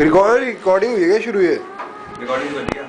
Recording recording हुई है क्या? शुरू है? रिकॉर्डिंग कर दिया